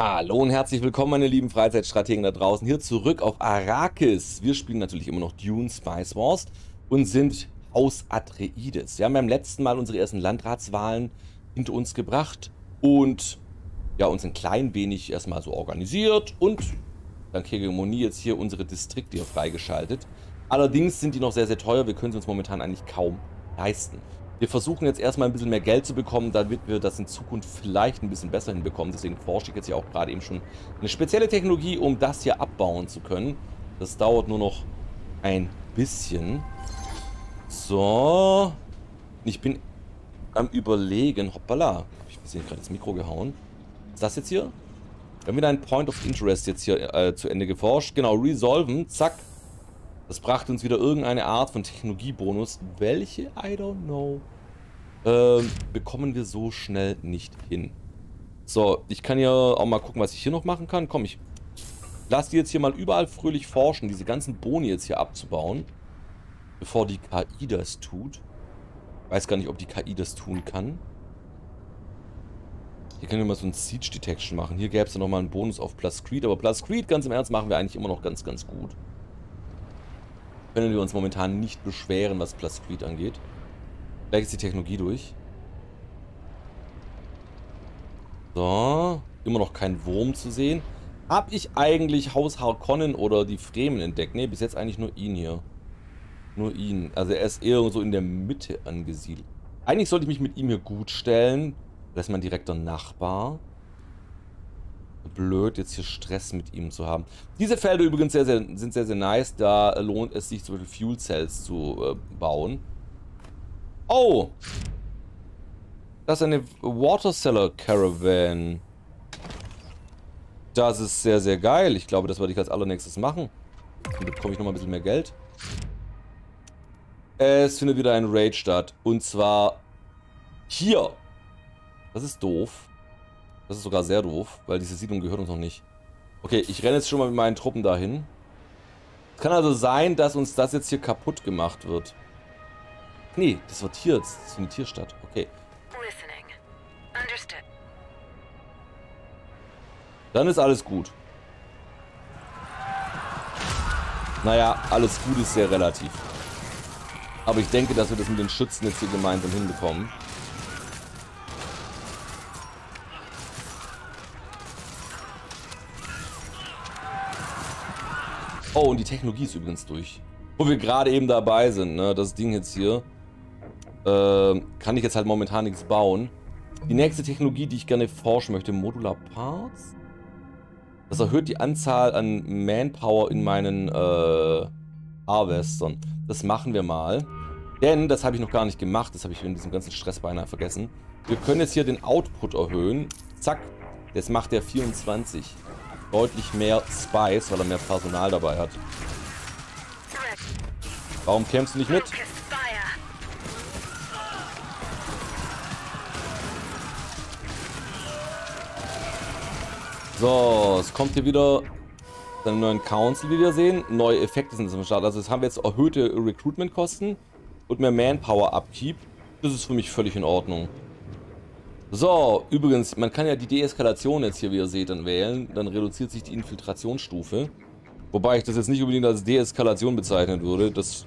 Hallo und herzlich willkommen, meine lieben Freizeitstrategen da draußen, hier zurück auf Arrakis. Wir spielen natürlich immer noch Dune Spice Wars und sind Haus Atreides. Wir haben beim letzten Mal unsere ersten Landratswahlen hinter uns gebracht und ja, uns ein klein wenig erstmal so organisiert und dank Hegemonie jetzt hier unsere Distrikte hier freigeschaltet. Allerdings sind die noch sehr, sehr teuer, wir können sie uns momentan eigentlich kaum leisten. Wir versuchen jetzt erstmal ein bisschen mehr Geld zu bekommen, damit wir das in Zukunft vielleicht ein bisschen besser hinbekommen. Deswegen forsche ich jetzt ja auch gerade eben schon eine spezielle Technologie, um das hier abbauen zu können. Das dauert nur noch ein bisschen. So. Ich bin am überlegen. Hoppala. Ich habe gerade das Mikro gehauen. ist das jetzt hier? Wir haben wieder ein Point of Interest jetzt hier äh, zu Ende geforscht. Genau, resolven. Zack. Das brachte uns wieder irgendeine Art von Technologiebonus. Welche? I don't know. Ähm, bekommen wir so schnell nicht hin. So, ich kann ja auch mal gucken, was ich hier noch machen kann. Komm, ich lasse die jetzt hier mal überall fröhlich forschen, diese ganzen Boni jetzt hier abzubauen. Bevor die KI das tut. Weiß gar nicht, ob die KI das tun kann. Hier können wir mal so ein Siege Detection machen. Hier gäbe es ja nochmal einen Bonus auf Plus Creed. Aber Plus Creed, ganz im Ernst, machen wir eigentlich immer noch ganz, ganz gut können wir uns momentan nicht beschweren, was Creed angeht. Gleich ist die Technologie durch. So, immer noch kein Wurm zu sehen. Hab ich eigentlich Haus Harkonnen oder die Fremen entdeckt? Ne, bis jetzt eigentlich nur ihn hier. Nur ihn. Also er ist eher so in der Mitte angesiedelt. Eigentlich sollte ich mich mit ihm hier gut stellen. Das ist mein direkter Nachbar blöd, jetzt hier Stress mit ihm zu haben. Diese Felder übrigens sehr, sehr, sind sehr, sehr nice. Da lohnt es sich, zum Beispiel Fuel Cells zu äh, bauen. Oh! Das ist eine Water Cellar Caravan. Das ist sehr, sehr geil. Ich glaube, das werde ich als allernächstes machen. Dann bekomme ich nochmal ein bisschen mehr Geld. Es findet wieder ein Raid statt. Und zwar hier. Das ist doof. Das ist sogar sehr doof, weil diese Siedlung gehört uns noch nicht. Okay, ich renne jetzt schon mal mit meinen Truppen dahin. Es kann also sein, dass uns das jetzt hier kaputt gemacht wird. Nee, das wird hier, das findet hier statt. Okay. Dann ist alles gut. Naja, alles gut ist sehr relativ. Aber ich denke, dass wir das mit den Schützen jetzt hier gemeinsam hinbekommen. Oh, und die Technologie ist übrigens durch. Wo wir gerade eben dabei sind, ne? Das Ding jetzt hier. Äh, kann ich jetzt halt momentan nichts bauen. Die nächste Technologie, die ich gerne forschen möchte, Modular Parts. Das erhöht die Anzahl an Manpower in meinen äh, Harvestern. Das machen wir mal. Denn, das habe ich noch gar nicht gemacht, das habe ich in diesem ganzen Stress beinahe vergessen. Wir können jetzt hier den Output erhöhen. Zack, jetzt macht der 24 deutlich mehr Spice, weil er mehr Personal dabei hat. Warum kämpfst du nicht mit? So, es kommt hier wieder einen neuen Council, wie wir sehen. Neue Effekte sind am Start. Also jetzt haben wir jetzt erhöhte Recruitment-Kosten und mehr Manpower-Upkeep. Das ist für mich völlig in Ordnung. So, übrigens, man kann ja die Deeskalation jetzt hier, wie ihr seht, dann wählen. Dann reduziert sich die Infiltrationsstufe. Wobei ich das jetzt nicht unbedingt als Deeskalation bezeichnen würde. Das,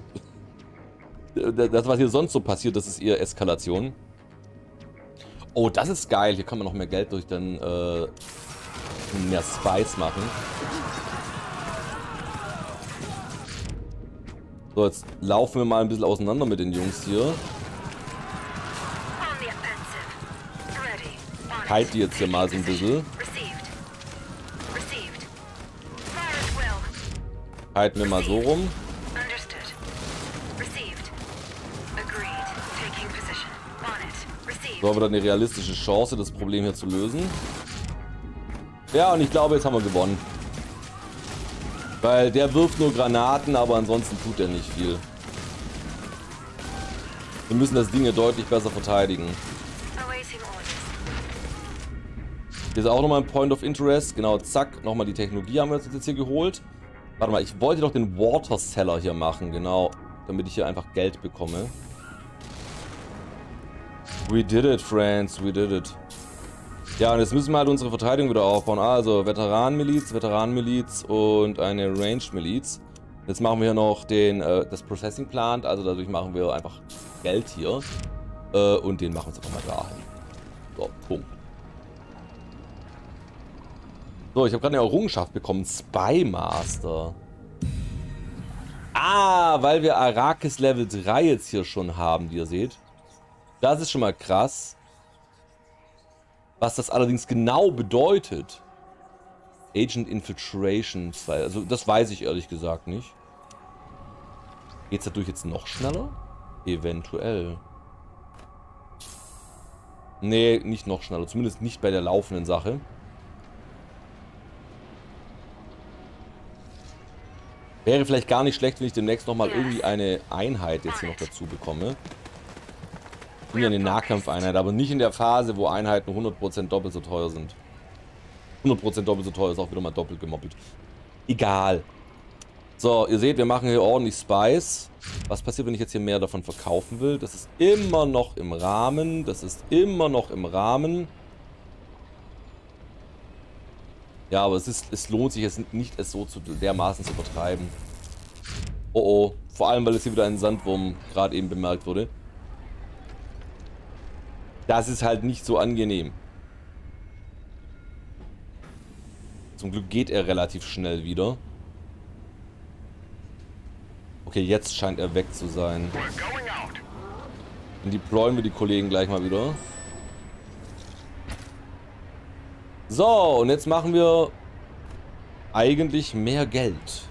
das, was hier sonst so passiert, das ist eher Eskalation. Oh, das ist geil. Hier kann man noch mehr Geld durch dann äh, mehr Spice machen. So, jetzt laufen wir mal ein bisschen auseinander mit den Jungs hier. Kite die jetzt hier mal so ein bisschen. Halten wir mal so rum. So haben wir dann eine realistische Chance, das Problem hier zu lösen. Ja, und ich glaube, jetzt haben wir gewonnen. Weil der wirft nur Granaten, aber ansonsten tut er nicht viel. Wir müssen das Ding hier deutlich besser verteidigen. Hier ist auch nochmal ein Point of Interest. Genau, zack. Nochmal die Technologie haben wir uns jetzt hier geholt. Warte mal, ich wollte doch den Water Seller hier machen. Genau, damit ich hier einfach Geld bekomme. We did it, friends. We did it. Ja, und jetzt müssen wir halt unsere Verteidigung wieder aufbauen. Also Veteranenmiliz, Veteranenmiliz und eine Ranged-Miliz. Jetzt machen wir hier noch den, äh, das Processing Plant, also dadurch machen wir einfach Geld hier. Äh, und den machen wir jetzt einfach mal dahin. So, Punkt. So, ich habe gerade eine Errungenschaft bekommen. Spy Master. Ah, weil wir Arrakis Level 3 jetzt hier schon haben, wie ihr seht. Das ist schon mal krass. Was das allerdings genau bedeutet. Agent Infiltration 2. Also das weiß ich ehrlich gesagt nicht. Geht's dadurch jetzt noch schneller? Eventuell. Nee, nicht noch schneller. Zumindest nicht bei der laufenden Sache. Wäre vielleicht gar nicht schlecht, wenn ich demnächst nochmal irgendwie eine Einheit jetzt hier noch dazu bekomme. Irgendwie eine Nahkampfeinheit, aber nicht in der Phase, wo Einheiten 100% doppelt so teuer sind. 100% doppelt so teuer ist auch wieder mal doppelt gemoppelt. Egal. So, ihr seht, wir machen hier ordentlich Spice. Was passiert, wenn ich jetzt hier mehr davon verkaufen will? Das ist immer noch im Rahmen. Das ist immer noch im Rahmen. Ja, aber es, ist, es lohnt sich jetzt nicht, es so zu dermaßen zu betreiben. Oh oh. Vor allem, weil es hier wieder ein Sandwurm gerade eben bemerkt wurde. Das ist halt nicht so angenehm. Zum Glück geht er relativ schnell wieder. Okay, jetzt scheint er weg zu sein. Dann deployen wir die Kollegen gleich mal wieder. So, und jetzt machen wir eigentlich mehr Geld.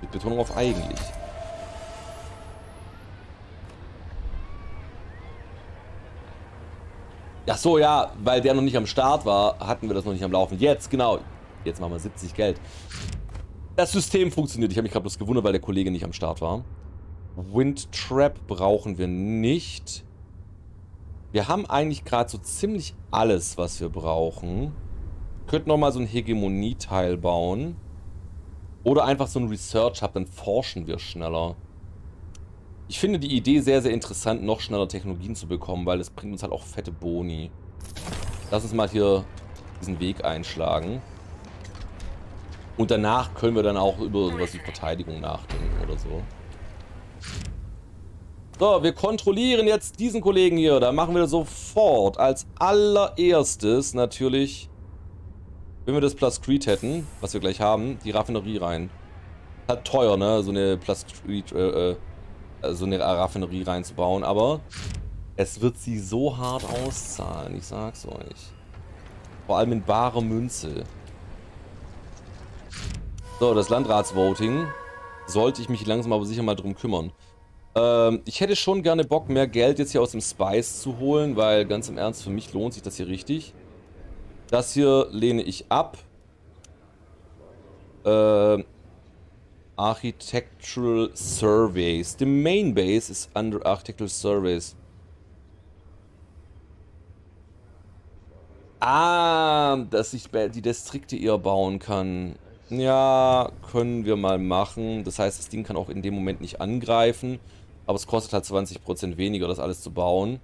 Mit Betonung auf eigentlich. Ach so, ja, weil der noch nicht am Start war, hatten wir das noch nicht am Laufen. Jetzt, genau. Jetzt machen wir 70 Geld. Das System funktioniert. Ich habe mich gerade bloß gewundert, weil der Kollege nicht am Start war. Wind Trap brauchen wir nicht. Wir haben eigentlich gerade so ziemlich alles, was wir brauchen. Könnten nochmal so ein Hegemonie-Teil bauen. Oder einfach so ein Research-Hub, dann forschen wir schneller. Ich finde die Idee sehr, sehr interessant, noch schneller Technologien zu bekommen, weil es bringt uns halt auch fette Boni. Lass uns mal hier diesen Weg einschlagen. Und danach können wir dann auch über sowas wie Verteidigung nachdenken oder so. So, wir kontrollieren jetzt diesen Kollegen hier. Da machen wir sofort als allererstes natürlich, wenn wir das Plus Creed hätten, was wir gleich haben, die Raffinerie rein. Halt teuer, ne? So eine Plus Creed, äh, äh, so eine Raffinerie reinzubauen, aber es wird sie so hart auszahlen, ich sag's euch. Vor allem in barer Münze. So, das Landratsvoting. Sollte ich mich langsam aber sicher mal drum kümmern. Ähm, ich hätte schon gerne Bock, mehr Geld jetzt hier aus dem Spice zu holen, weil ganz im Ernst, für mich lohnt sich das hier richtig. Das hier lehne ich ab. Ähm, Architectural Surveys. The main base is under Architectural Surveys. Ah, dass ich die Distrikte eher bauen kann. Ja, können wir mal machen. Das heißt, das Ding kann auch in dem Moment nicht angreifen. Aber es kostet halt 20% weniger, das alles zu bauen.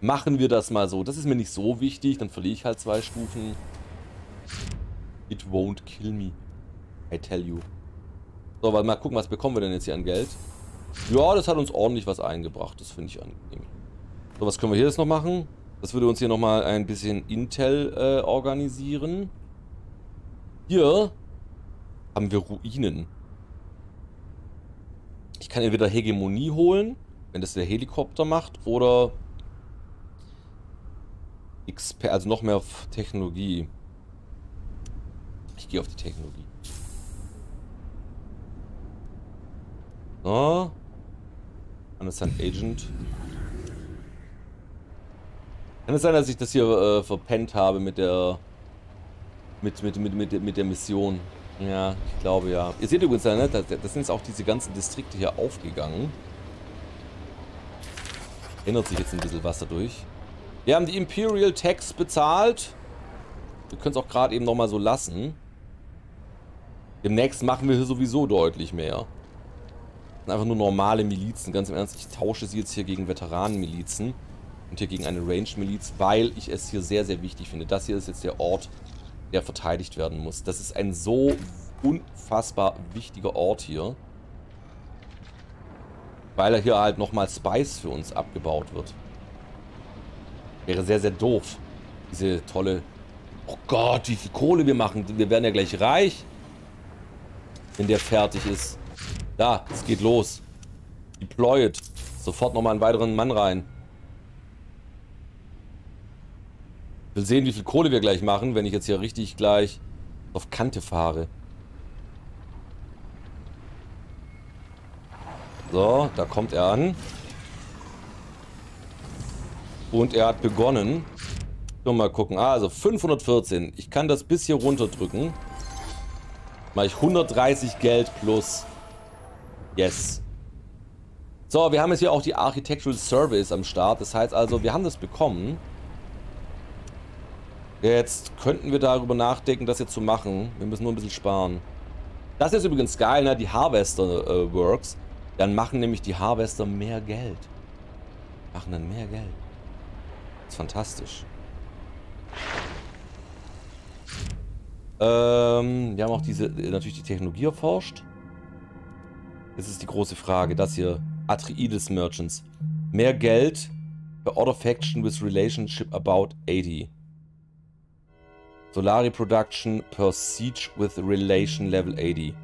Machen wir das mal so. Das ist mir nicht so wichtig. Dann verliere ich halt zwei Stufen. It won't kill me. I tell you. So, mal gucken, was bekommen wir denn jetzt hier an Geld? Ja, das hat uns ordentlich was eingebracht. Das finde ich angenehm. So, was können wir hier jetzt noch machen? Das würde uns hier nochmal ein bisschen Intel äh, organisieren. Hier haben wir Ruinen. Ich kann entweder Hegemonie holen, wenn das der Helikopter macht, oder XP, also noch mehr Technologie. Ich gehe auf die Technologie. So. Understand Agent. Kann es sein, dass ich das hier äh, verpennt habe mit der mit, mit, mit, mit, mit der Mission. Ja, ich glaube ja. Ihr seht übrigens, ne, das, das sind jetzt auch diese ganzen Distrikte hier aufgegangen. Ändert sich jetzt ein bisschen was dadurch. Wir haben die Imperial Tax bezahlt. Wir können es auch gerade eben nochmal so lassen. Demnächst machen wir hier sowieso deutlich mehr. Das sind einfach nur normale Milizen, ganz im Ernst. Ich tausche sie jetzt hier gegen Veteranenmilizen. Und hier gegen eine Range-Miliz, weil ich es hier sehr, sehr wichtig finde. Das hier ist jetzt der Ort, der verteidigt werden muss. Das ist ein so unfassbar wichtiger Ort hier. Weil er hier halt nochmal Spice für uns abgebaut wird. Wäre sehr, sehr doof. Diese tolle... Oh Gott, wie viel Kohle wir machen. Wir werden ja gleich reich. Wenn der fertig ist. Da, es geht los. Deployed. Sofort nochmal einen weiteren Mann rein. Will sehen, wie viel Kohle wir gleich machen, wenn ich jetzt hier richtig gleich auf Kante fahre. So, da kommt er an. Und er hat begonnen. Mal gucken. Also 514. Ich kann das bis hier runterdrücken. Mache ich 130 Geld plus. Yes. So, wir haben jetzt hier auch die Architectural Service am Start. Das heißt also, wir haben das bekommen. Jetzt könnten wir darüber nachdenken, das jetzt zu machen. Wir müssen nur ein bisschen sparen. Das ist übrigens geil, ne? Die Harvester äh, Works. Dann machen nämlich die Harvester mehr Geld. Machen dann mehr Geld. Das ist fantastisch. Ähm, wir haben auch diese, natürlich die Technologie erforscht. Jetzt ist die große Frage, das hier. Atreides Merchants. Mehr Geld per Order Faction with Relationship about 80. Solari Production per Siege with Relation Level 80.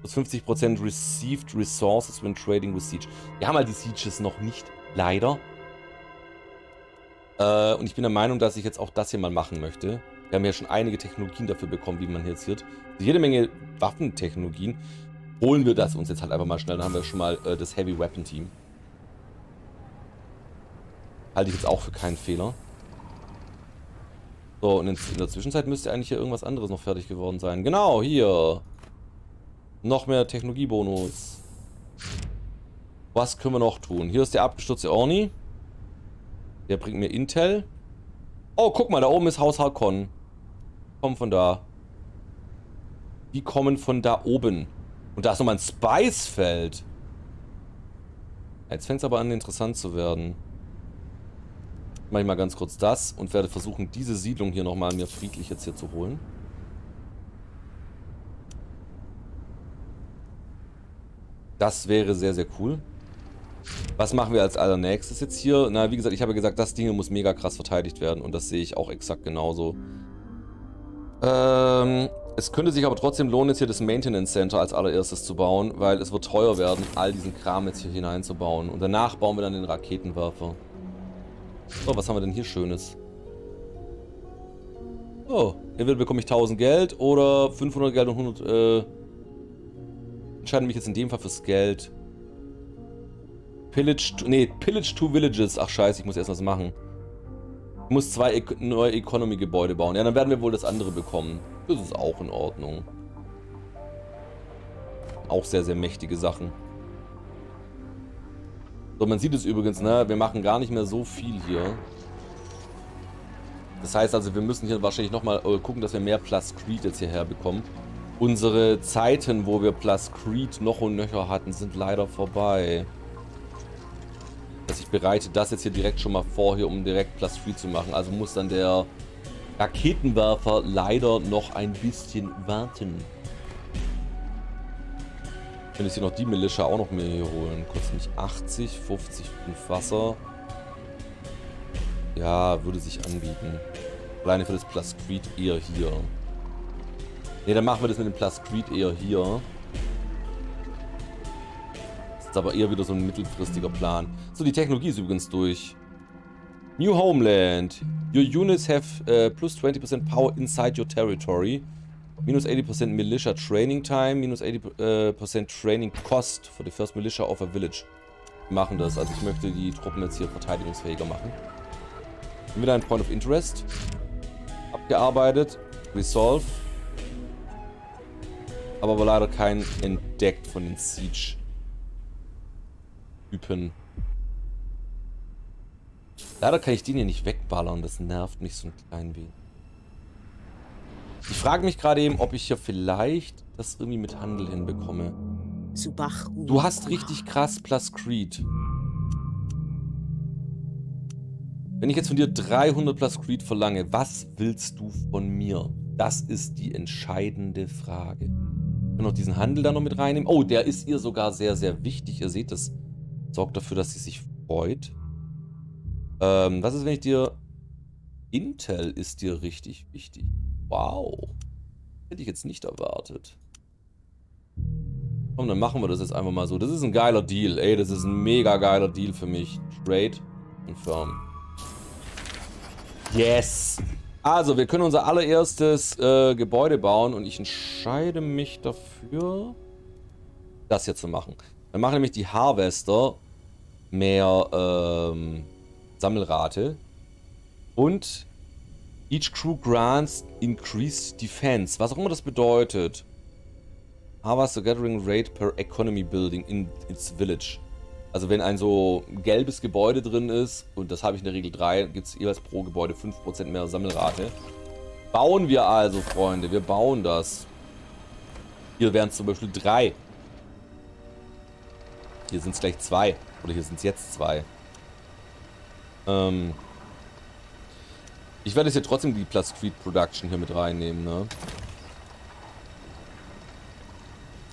Plus 50% Received Resources when trading with Siege. Wir haben halt die Sieges noch nicht, leider. Äh, und ich bin der Meinung, dass ich jetzt auch das hier mal machen möchte. Wir haben ja schon einige Technologien dafür bekommen, wie man hier sieht. Jede Menge Waffentechnologien. Holen wir das uns jetzt halt einfach mal schnell. Dann haben wir schon mal äh, das Heavy Weapon Team. Halte ich jetzt auch für keinen Fehler. So, und in, der Zwischenzeit müsste eigentlich hier irgendwas anderes noch fertig geworden sein. Genau, hier. Noch mehr Technologiebonus. Was können wir noch tun? Hier ist der abgestürzte Orni. Der bringt mir Intel. Oh, guck mal, da oben ist Haus Harkon. Kommen von da. Die kommen von da oben. Und da ist nochmal ein Spice-Feld. Jetzt fängt es aber an, interessant zu werden mache ich mal ganz kurz das und werde versuchen, diese Siedlung hier nochmal mir friedlich jetzt hier zu holen. Das wäre sehr, sehr cool. Was machen wir als allernächstes jetzt hier? Na, wie gesagt, ich habe gesagt, das Ding muss mega krass verteidigt werden und das sehe ich auch exakt genauso. Ähm, es könnte sich aber trotzdem lohnen, jetzt hier das Maintenance Center als allererstes zu bauen, weil es wird teuer werden, all diesen Kram jetzt hier hineinzubauen. Und danach bauen wir dann den Raketenwerfer. So, was haben wir denn hier Schönes? Oh, entweder bekomme ich 1000 Geld oder 500 Geld und 100, äh... Entscheide mich jetzt in dem Fall fürs Geld. Pillage, nee, Pillage two Villages. Ach scheiße, ich muss erst was machen. Ich muss zwei e neue Economy-Gebäude bauen. Ja, dann werden wir wohl das andere bekommen. Das ist auch in Ordnung. Auch sehr, sehr mächtige Sachen. So, man sieht es übrigens, ne? Wir machen gar nicht mehr so viel hier. Das heißt also, wir müssen hier wahrscheinlich nochmal äh, gucken, dass wir mehr Plus Creed jetzt hierher bekommen. Unsere Zeiten, wo wir Plus Creed noch und nöcher hatten, sind leider vorbei. Also ich bereite das jetzt hier direkt schon mal vor, hier, um direkt Plus Creed zu machen. Also muss dann der Raketenwerfer leider noch ein bisschen warten. Ich könnte jetzt hier noch die Militia auch noch mir hier holen. Kostet mich 80, 50, 5 Wasser. Ja, würde sich anbieten. Alleine für das Plus Creed eher hier. Ne, dann machen wir das mit dem Plus Creed eher hier. Das ist aber eher wieder so ein mittelfristiger Plan. So, die Technologie ist übrigens durch. New Homeland. Your units have uh, plus 20% power inside your territory. Minus 80% Militia Training Time, minus 80% uh, Training Cost for the first Militia of a Village. Wir machen das, also ich möchte die Truppen jetzt hier verteidigungsfähiger machen. Wieder ein Point of Interest. Abgearbeitet. Resolve. Aber, aber leider kein entdeckt von den Siege-Typen. Leider kann ich den hier nicht wegballern, das nervt mich so ein klein wenig. Ich frage mich gerade eben, ob ich hier vielleicht das irgendwie mit Handel hinbekomme. Du hast richtig krass Plus Creed. Wenn ich jetzt von dir 300 plus Creed verlange, was willst du von mir? Das ist die entscheidende Frage. Wir noch diesen Handel da noch mit reinnehmen. Oh, der ist ihr sogar sehr, sehr wichtig. Ihr seht, das sorgt dafür, dass sie sich freut. Ähm, was ist, wenn ich dir... Intel ist dir richtig wichtig. Wow. Hätte ich jetzt nicht erwartet. Komm, dann machen wir das jetzt einfach mal so. Das ist ein geiler Deal. Ey, das ist ein mega geiler Deal für mich. Trade und Firm. Yes! Also, wir können unser allererstes äh, Gebäude bauen und ich entscheide mich dafür, das hier zu machen. Wir machen nämlich die Harvester mehr ähm, Sammelrate und each crew grants increased defense, was auch immer das bedeutet. Harvester Gathering Rate per Economy Building in its Village. Also wenn ein so gelbes Gebäude drin ist, und das habe ich in der Regel drei, gibt es jeweils pro Gebäude 5% mehr Sammelrate. Bauen wir also, Freunde, wir bauen das. Hier wären es zum Beispiel drei. Hier sind es gleich zwei. Oder hier sind es jetzt zwei. Ähm ich werde jetzt hier trotzdem die Plus Creed Production hier mit reinnehmen, ne?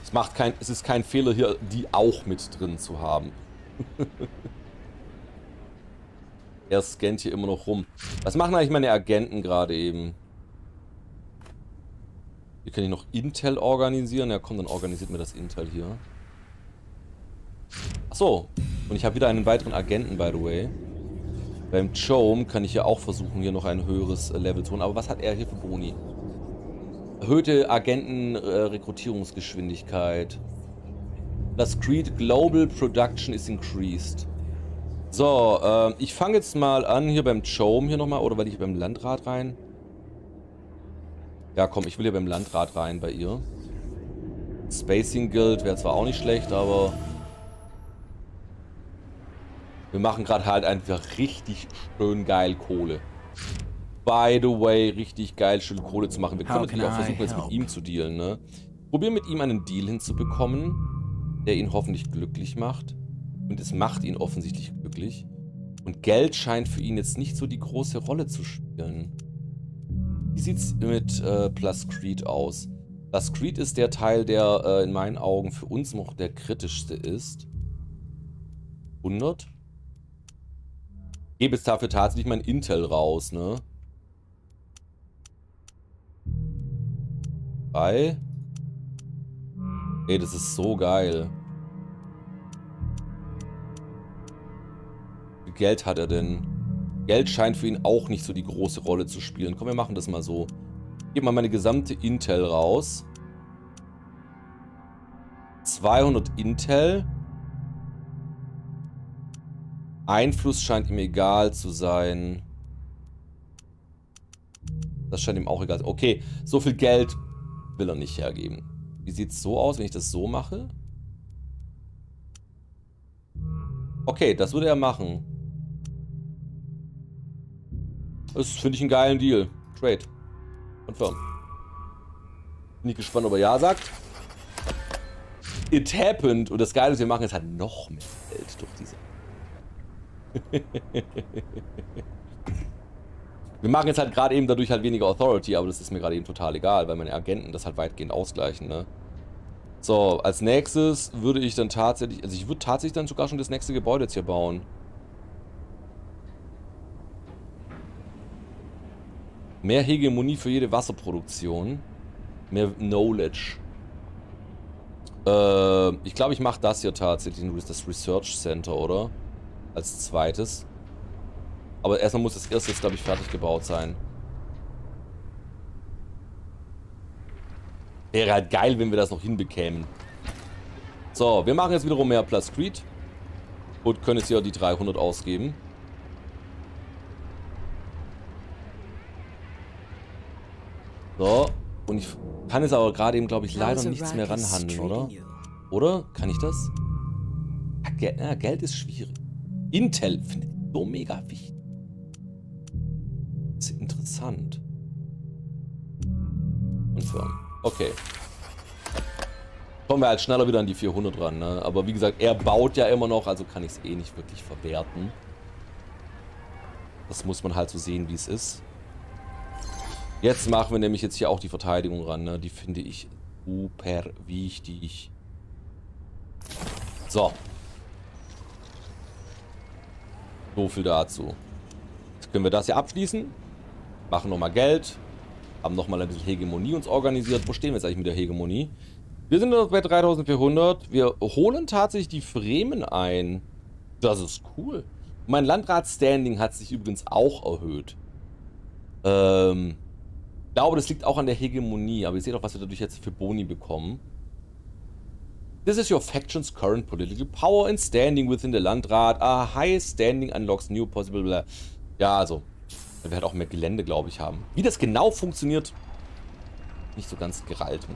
Es macht kein, es ist kein Fehler hier, die auch mit drin zu haben. er scannt hier immer noch rum. Was machen eigentlich meine Agenten gerade eben? Hier kann ich noch Intel organisieren. Ja komm, dann organisiert mir das Intel hier. Achso. Und ich habe wieder einen weiteren Agenten, by the way. Beim Chome kann ich ja auch versuchen, hier noch ein höheres Level zu holen. Aber was hat er hier für Boni? Erhöhte Agenten-Rekrutierungsgeschwindigkeit. Äh, das Creed Global Production is increased. So, äh, ich fange jetzt mal an hier beim Chome hier nochmal, oder weil ich beim Landrat rein? Ja, komm, ich will hier beim Landrat rein bei ihr. Spacing Guild wäre zwar auch nicht schlecht, aber... Wir machen gerade halt einfach richtig schön geil Kohle. By the way, richtig geil schön Kohle zu machen. Wir können natürlich auch versuchen, jetzt mit ihm zu dealen, ne? Probieren mit ihm einen Deal hinzubekommen der ihn hoffentlich glücklich macht. Und es macht ihn offensichtlich glücklich. Und Geld scheint für ihn jetzt nicht so die große Rolle zu spielen. Wie sieht's mit äh, Plus Creed aus? Plus Creed ist der Teil, der äh, in meinen Augen für uns noch der kritischste ist. 100? Gebe jetzt dafür tatsächlich mein Intel raus, ne? Bei Ey, das ist so geil. Wie viel Geld hat er denn? Geld scheint für ihn auch nicht so die große Rolle zu spielen. Komm, wir machen das mal so. Ich gebe mal meine gesamte Intel raus. 200 Intel. Einfluss scheint ihm egal zu sein. Das scheint ihm auch egal zu sein. Okay, so viel Geld will er nicht hergeben. Wie sieht es so aus, wenn ich das so mache? Okay, das würde er machen. Das finde ich einen geilen Deal. Trade. Confirm. Bin ich gespannt, ob er Ja sagt. It happened. Und das Geile ist, wir machen jetzt halt noch mehr Geld durch diese... Wir machen jetzt halt gerade eben dadurch halt weniger Authority, aber das ist mir gerade eben total egal, weil meine Agenten das halt weitgehend ausgleichen, ne? So, als nächstes würde ich dann tatsächlich, also ich würde tatsächlich dann sogar schon das nächste Gebäude jetzt hier bauen. Mehr Hegemonie für jede Wasserproduktion. Mehr Knowledge. Äh, ich glaube, ich mache das hier tatsächlich, das Research Center, oder? Als zweites. Aber erstmal muss das erste glaube ich, fertig gebaut sein. Wäre halt geil, wenn wir das noch hinbekämen. So, wir machen jetzt wiederum mehr Plus Creed. Und können jetzt hier die 300 ausgeben. So, und ich kann jetzt aber gerade eben, glaube ich, leider nichts mehr ranhandeln, oder? Oder? Kann ich das? Ja, Geld ist schwierig. Intel finde ich so mega wichtig ist interessant. Confirm. Okay. Kommen wir halt schneller wieder an die 400 ran, ne? Aber wie gesagt, er baut ja immer noch, also kann ich es eh nicht wirklich verwerten. Das muss man halt so sehen, wie es ist. Jetzt machen wir nämlich jetzt hier auch die Verteidigung ran. Ne? Die finde ich super wichtig. So. So viel dazu. Jetzt können wir das hier abschließen. Machen nochmal Geld. Haben nochmal ein bisschen Hegemonie uns organisiert. Wo stehen wir jetzt eigentlich mit der Hegemonie? Wir sind bei 3400. Wir holen tatsächlich die Fremen ein. Das ist cool. Mein Landrat-Standing hat sich übrigens auch erhöht. Ähm, ich glaube, das liegt auch an der Hegemonie. Aber ihr seht auch, was wir dadurch jetzt für Boni bekommen. This is your faction's current political power and standing within the Landrat. A high standing unlocks new possible... Blah. Ja, also, weil wir halt auch mehr Gelände, glaube ich, haben. Wie das genau funktioniert, nicht so ganz gerallt.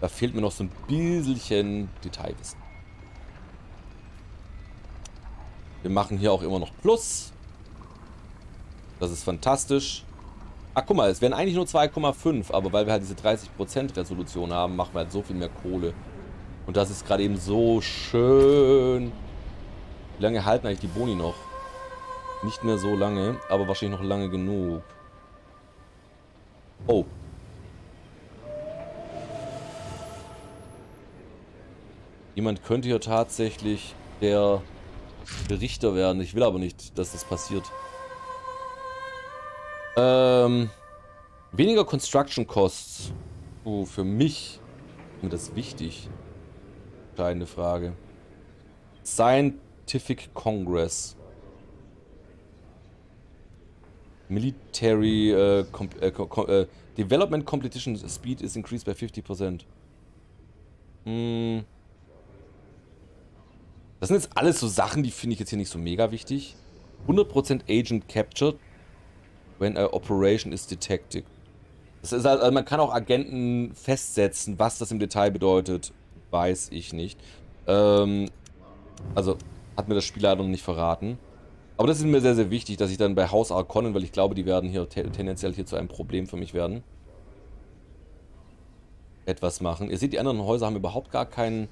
Da fehlt mir noch so ein bisschen Detailwissen. Wir machen hier auch immer noch Plus. Das ist fantastisch. Ach, guck mal, es wären eigentlich nur 2,5, aber weil wir halt diese 30% Resolution haben, machen wir halt so viel mehr Kohle. Und das ist gerade eben so schön. Wie lange halten eigentlich die Boni noch? Nicht mehr so lange, aber wahrscheinlich noch lange genug. Oh. Jemand könnte hier tatsächlich der Richter werden. Ich will aber nicht, dass das passiert. Ähm, weniger Construction Costs. Oh, für mich ist mir das wichtig. Entscheidende Frage. Scientific Congress. Military uh, com uh, com uh, Development Competition Speed is increased by 50%. Hm. Das sind jetzt alles so Sachen, die finde ich jetzt hier nicht so mega wichtig. 100% Agent Captured when a operation is detected. Das ist halt, also man kann auch Agenten festsetzen, was das im Detail bedeutet, weiß ich nicht. Ähm, also hat mir das Spiel leider noch nicht verraten. Aber das ist mir sehr, sehr wichtig, dass ich dann bei Haus Arconnen, weil ich glaube, die werden hier tendenziell hier zu einem Problem für mich werden, etwas machen. Ihr seht, die anderen Häuser haben überhaupt gar kein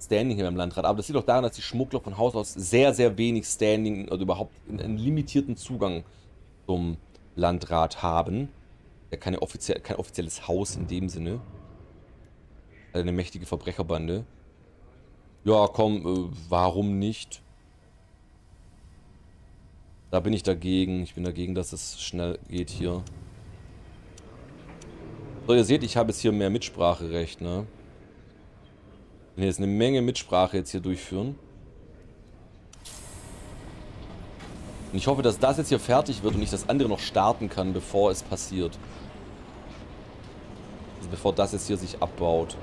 Standing hier beim Landrat. Aber das liegt auch daran, dass die Schmuggler von Haus aus sehr, sehr wenig Standing oder überhaupt einen limitierten Zugang zum Landrat haben. Ja, keine offizie kein offizielles Haus in dem Sinne. Eine mächtige Verbrecherbande. Ja, komm, äh, warum nicht? Da bin ich dagegen. Ich bin dagegen, dass es schnell geht hier. So, ihr seht, ich habe jetzt hier mehr Mitspracherecht, ne? Ich kann jetzt eine Menge Mitsprache jetzt hier durchführen. Und ich hoffe, dass das jetzt hier fertig wird und ich das andere noch starten kann, bevor es passiert. Also bevor das jetzt hier sich abbaut.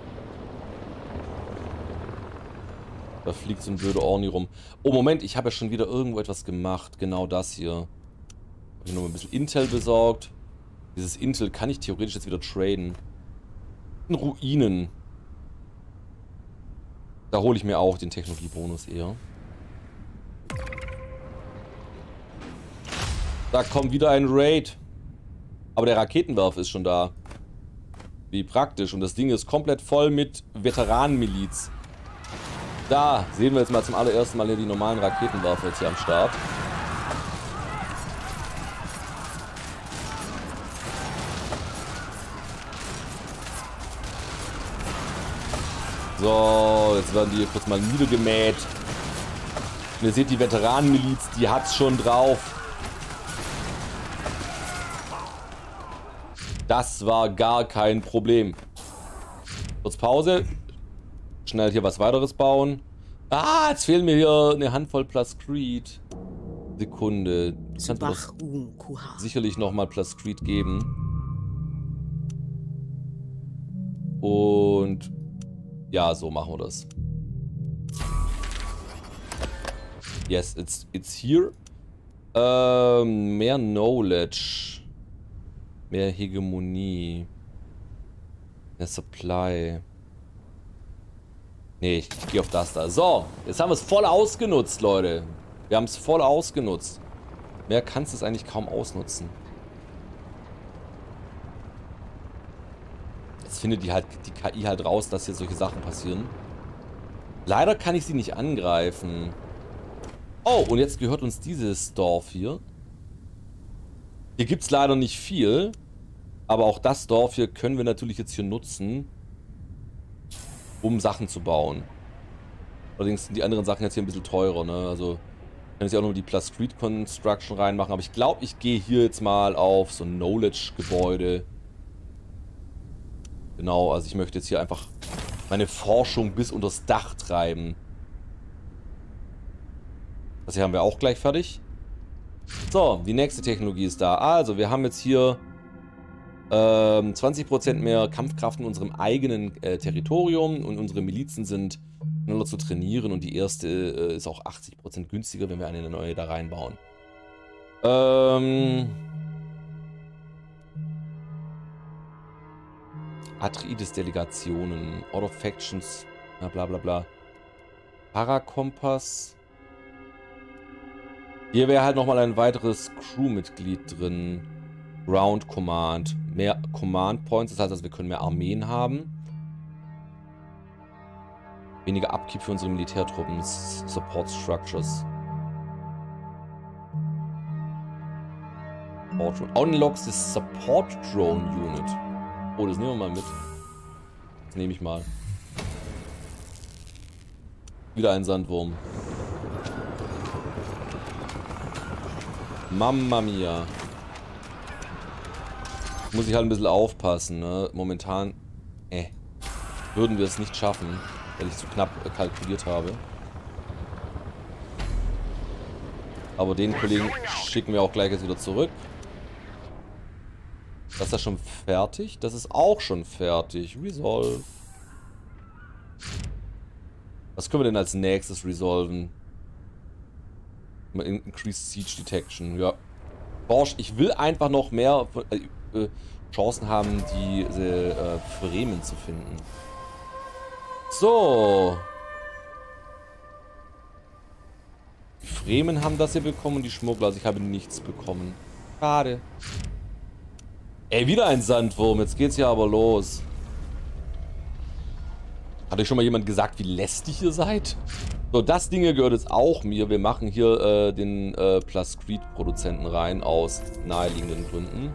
Da fliegt so ein blöder Orni rum. Oh, Moment, ich habe ja schon wieder irgendwo etwas gemacht. Genau das hier. Habe ich noch ein bisschen Intel besorgt. Dieses Intel kann ich theoretisch jetzt wieder traden. In Ruinen. Da hole ich mir auch den Technologiebonus eher. Da kommt wieder ein Raid. Aber der Raketenwerfer ist schon da. Wie praktisch. Und das Ding ist komplett voll mit Veteranenmiliz. Da sehen wir jetzt mal zum allerersten Mal hier die normalen Raketenwerfer jetzt hier am Start. So, jetzt werden die hier kurz mal niedergemäht. Und ihr seht, die Veteranenmiliz, die hat's schon drauf. Das war gar kein Problem. Kurz Pause. Schnell hier was weiteres bauen. Ah, jetzt fehlen mir hier eine Handvoll Plus Creed. Sekunde. Das sicherlich nochmal Plus Creed geben. Und ja, so machen wir das. Yes, it's, it's here. Ähm, mehr Knowledge. Mehr Hegemonie. Mehr Supply. Nee, ich, ich gehe auf das da. So, jetzt haben wir es voll ausgenutzt, Leute. Wir haben es voll ausgenutzt. Mehr kannst du es eigentlich kaum ausnutzen. Jetzt findet die halt die KI halt raus, dass hier solche Sachen passieren. Leider kann ich sie nicht angreifen. Oh, und jetzt gehört uns dieses Dorf hier. Hier gibt es leider nicht viel. Aber auch das Dorf hier können wir natürlich jetzt hier nutzen, um Sachen zu bauen. Allerdings sind die anderen Sachen jetzt hier ein bisschen teurer, ne? Also, kann ich auch nur die Plus Street Construction reinmachen. Aber ich glaube, ich gehe hier jetzt mal auf so ein Knowledge-Gebäude. Genau, also ich möchte jetzt hier einfach meine Forschung bis unters Dach treiben. Das hier haben wir auch gleich fertig. So, die nächste Technologie ist da. Also, wir haben jetzt hier ähm, 20% mehr Kampfkraft in unserem eigenen äh, Territorium und unsere Milizen sind schneller zu trainieren und die erste äh, ist auch 80% günstiger, wenn wir eine neue da reinbauen. Ähm... Atreides Delegationen, Order Factions, bla bla bla. Parakompass. Hier wäre halt nochmal ein weiteres Crewmitglied drin. Ground Command. Mehr Command Points, das heißt, also wir können mehr Armeen haben. Weniger Upkeep für unsere Militärtruppen. Support Structures. Unlocks the Support Drone Unit. Oh, das nehmen wir mal mit. Das nehme ich mal. Wieder ein Sandwurm. Mamma mia. Muss ich halt ein bisschen aufpassen, ne? Momentan, äh, würden wir es nicht schaffen, weil ich zu knapp äh, kalkuliert habe. Aber den Kollegen schicken wir auch gleich jetzt wieder zurück. Das ist ja schon fertig. Das ist auch schon fertig. Resolve. Was können wir denn als nächstes resolven? Increased Siege Detection. Ja. Bosch, ich will einfach noch mehr äh, Chancen haben, diese äh, Fremen zu finden. So. Die Fremen haben das hier bekommen und die Schmuggler. Also ich habe nichts bekommen. Schade. Ey, wieder ein Sandwurm. Jetzt geht's ja aber los. Hat euch schon mal jemand gesagt, wie lästig ihr seid? So, das Ding hier gehört jetzt auch mir. Wir machen hier äh, den äh, Plus Creed Produzenten rein aus naheliegenden Gründen.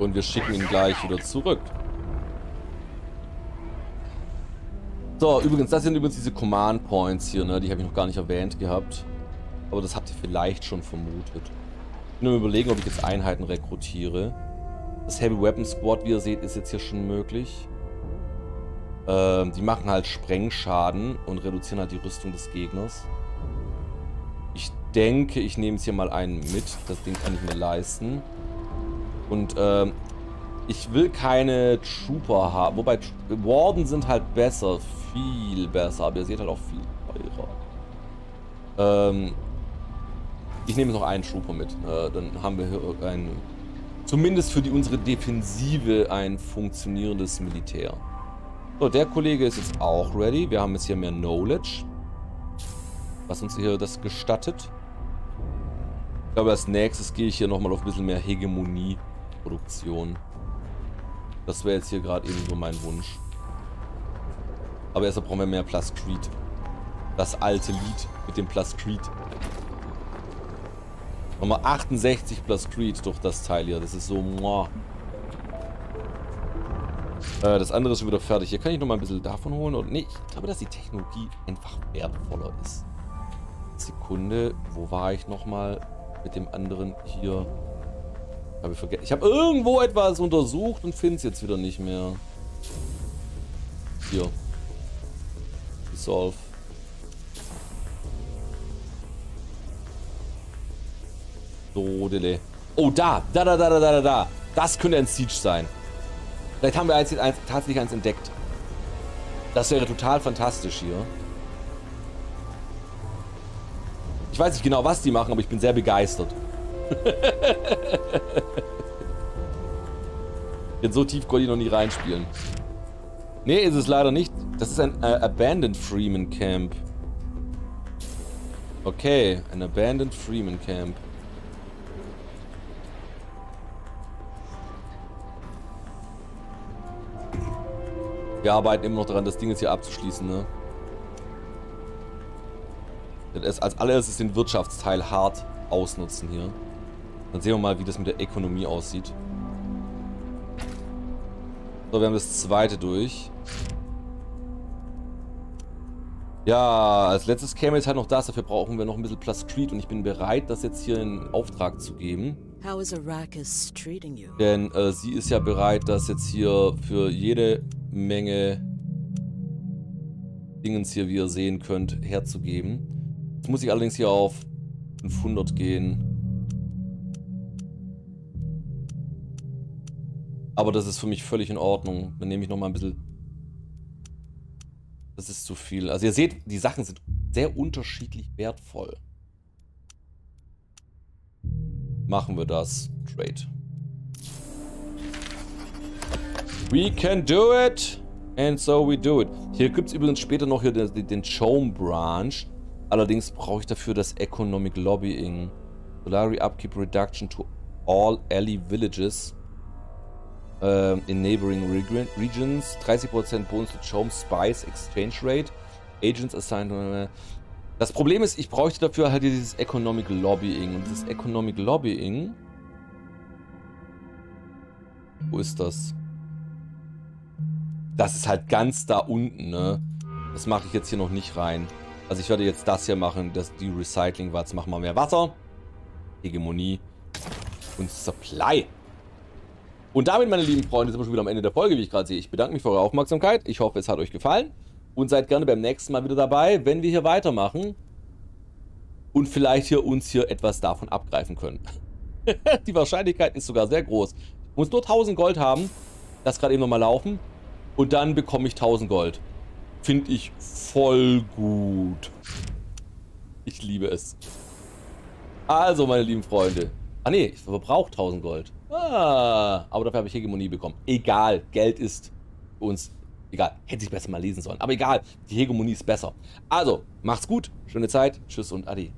Und wir schicken ihn gleich wieder zurück. So, übrigens, das sind übrigens diese Command Points hier, ne? Die habe ich noch gar nicht erwähnt gehabt. Aber das habt ihr vielleicht schon vermutet. Ich bin nur überlegen, ob ich jetzt Einheiten rekrutiere. Das Heavy Weapon Squad, wie ihr seht, ist jetzt hier schon möglich. Ähm, die machen halt Sprengschaden und reduzieren halt die Rüstung des Gegners. Ich denke, ich nehme jetzt hier mal einen mit. Das Ding kann ich mir leisten. Und ähm, ich will keine Trooper haben. Wobei Warden sind halt besser. Viel besser. Aber ihr seht halt auch viel teurer. Ähm, ich nehme noch einen Trooper mit. Äh, dann haben wir hier ein, zumindest für die, unsere Defensive ein funktionierendes Militär. So, der Kollege ist jetzt auch ready. Wir haben jetzt hier mehr Knowledge. Was uns hier das gestattet. Ich glaube, als nächstes gehe ich hier nochmal auf ein bisschen mehr Hegemonie. Produktion. Das wäre jetzt hier gerade eben so mein Wunsch. Aber erst brauchen wir mehr Plus Creed. Das alte Lied mit dem Plus Creed. Nochmal 68 Plus Creed durch das Teil hier. Das ist so... Äh, das andere ist schon wieder fertig. Hier kann ich nochmal ein bisschen davon holen. Und nee, ich glaube, dass die Technologie einfach wertvoller ist. Sekunde. Wo war ich nochmal mit dem anderen hier? Habe ich vergessen. Ich habe irgendwo etwas untersucht und finde es jetzt wieder nicht mehr. Hier. Resolve. So, Dele. Oh, da. Da, da, da, da, da, da. Das könnte ein Siege sein. Vielleicht haben wir eins, eins, tatsächlich eins entdeckt. Das wäre total fantastisch hier. Ich weiß nicht genau, was die machen, aber ich bin sehr begeistert. Jetzt so tief konnte ich noch nie reinspielen. Nee, ist es leider nicht. Das ist ein äh, Abandoned Freeman Camp. Okay, ein Abandoned Freeman Camp. Wir arbeiten immer noch daran, das Ding jetzt hier abzuschließen, ne? als allererstes den Wirtschaftsteil hart ausnutzen hier. Dann sehen wir mal, wie das mit der Ökonomie aussieht. So, wir haben das zweite durch. Ja, als letztes käme jetzt halt noch das. Dafür brauchen wir noch ein bisschen Plus Street und ich bin bereit, das jetzt hier in Auftrag zu geben. How is Arrakis treating you? Denn äh, sie ist ja bereit, das jetzt hier für jede Menge Dingens hier, wie ihr sehen könnt, herzugeben. Jetzt muss ich allerdings hier auf 500 gehen. Aber das ist für mich völlig in Ordnung. Dann nehme ich nochmal ein bisschen... Das ist zu viel. Also ihr seht, die Sachen sind sehr unterschiedlich wertvoll. Machen wir das. Trade. We can do it. And so we do it. Hier gibt es übrigens später noch hier den, Chome Branch. Allerdings brauche ich dafür das Economic Lobbying. Solari Upkeep Reduction to all Alley Villages äh, in neighboring regions, 30% Bonus to Chome Spice Exchange Rate, Agents assigned. Äh, das Problem ist, ich bräuchte dafür halt dieses Economic Lobbying. Und dieses Economic Lobbying. Wo ist das? Das ist halt ganz da unten, ne? Das mache ich jetzt hier noch nicht rein. Also ich werde jetzt das hier machen, das, die Recycling-Watts. Machen wir mehr Wasser. Hegemonie. Und Supply. Und damit, meine lieben Freunde, sind wir schon wieder am Ende der Folge, wie ich gerade sehe. Ich bedanke mich für eure Aufmerksamkeit. Ich hoffe, es hat euch gefallen. Und seid gerne beim nächsten Mal wieder dabei, wenn wir hier weitermachen. Und vielleicht hier uns hier etwas davon abgreifen können. Die Wahrscheinlichkeit ist sogar sehr groß. Ich muss nur 1000 Gold haben. Das gerade eben nochmal laufen. Und dann bekomme ich 1000 Gold. Finde ich voll gut. Ich liebe es. Also, meine lieben Freunde. Ah ne, ich verbrauche 1000 Gold. Ah, aber dafür habe ich Hegemonie bekommen. Egal, Geld ist uns egal. Hätte ich besser mal lesen sollen. Aber egal, die Hegemonie ist besser. Also, macht's gut, schöne Zeit, tschüss und ade.